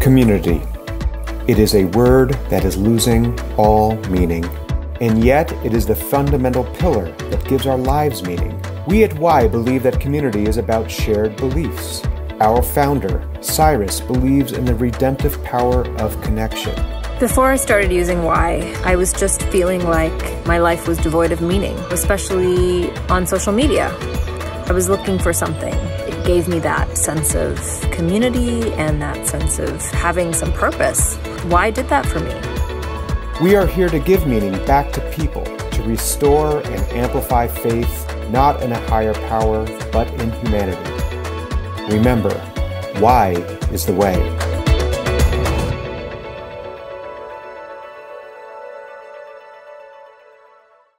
Community. It is a word that is losing all meaning, and yet it is the fundamental pillar that gives our lives meaning. We at WAI believe that community is about shared beliefs. Our founder, Cyrus, believes in the redemptive power of connection. Before I started using WAI, I was just feeling like my life was devoid of meaning, especially on social media. I was looking for something. It gave me that sense of community and that sense of having some purpose. WAI did that for me. We are here to give meaning back to people, to restore and amplify faith not in a higher power, but in humanity. Remember, WAI is the way.